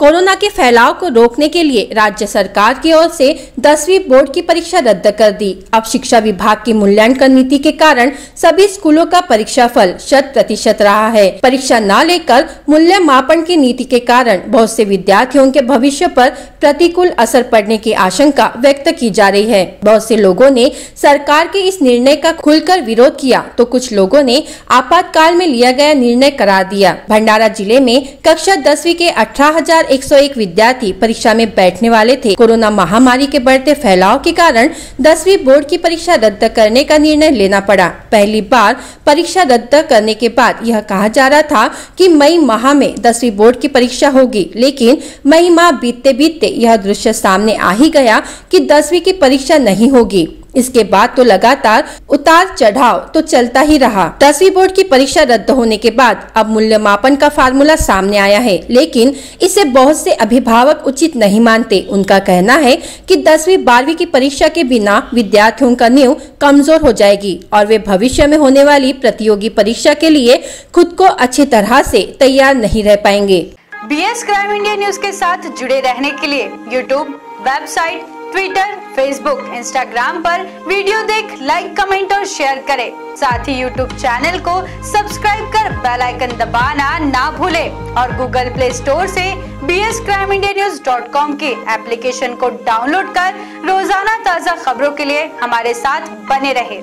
Corona के फैलाव को रोकने के लिए राज्य सरकार की ओर से दसवीं बोर्ड की परीक्षा रद्द कर दी। अब शिक्षा विभाग की मूल्यांकन नीति के कारण सभी स्कूलों का परीक्षा फल शत प्रतिशत रहा है। परीक्षा न लेकर मूल्य मापन की नीति के कारण बहुत से विद्यार्थियों के भविष्य पर प्रतिकूल असर पड़ने की आशंका व्यक्त की जा रही है। बहुत से लोगों ने सरकार के इस निर्णय का खुलकर विरोध किया तो कुछ लोगों ने आपातकाल में लिया गया निर्णय करार दिया। भंडारा ज़िले में कक्षा दसवीं के अठारह 101 विद्यार्थी परीक्षा में बैठने वाले थे। कोरोना महामारी के बढ़ते फैलाव के कारण दसवीं बोर्ड की परीक्षा रद्द करने का निर्णय लेना पड़ा। पहली बार परीक्षा रद्द करने के बाद यह कहा जा रहा था कि मई माह में दसवीं बोर्ड की परीक्षा होगी, लेकिन मई माह बीतते बीतते यह दृश्य सामने आ ही गया कि दसवीं की परीक्षा नहीं होगी। इसके बाद तो लगातार उतार चढ़ाव तो चलता ही रहा। दसवीं बोर्ड की परीक्षा रद्द होने के बाद अब मूल्यमापन का फार्मूला सामने आया है, लेकिन इसे बहुत से अभिभावक उचित नहीं मानते। उनका कहना है कि दसवीं, बारहवीं की परीक्षा के बिना विद्यार्थियों का नींव कमज़ोर हो जाएगी और वे भविष्य में होने वाली प्रतियोगी परीक्षा के लिए खुद को अच्छी तरह से तैयार नहीं रह पाएँगे। B S Crime India News के साथ जुड़े रहने के लिए YouTube website Twitter Facebook Instagram पर वीडियो देख लाइक कमेंट और शेयर करें। साथ ही यूट्यूब चैनल को सब्सक्राइब कर बेल आइकन दबाना ना भूले और गूगल प्ले स्टोर से B S Crime India News dot com की एप्लीकेशन को डाउनलोड कर रोज़ाना ताज़ा खबरों के लिए हमारे साथ बने रहे।